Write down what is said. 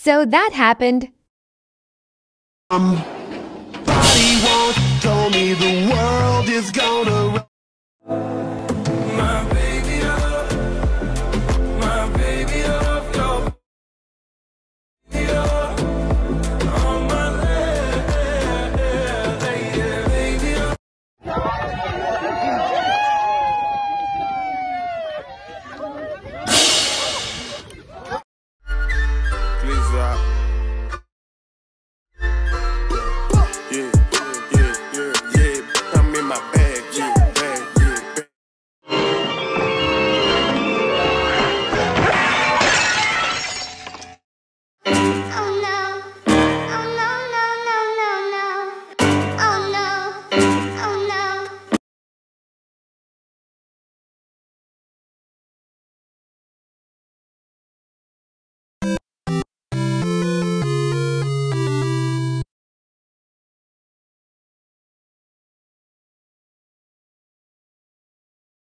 So that happened. Somebody up.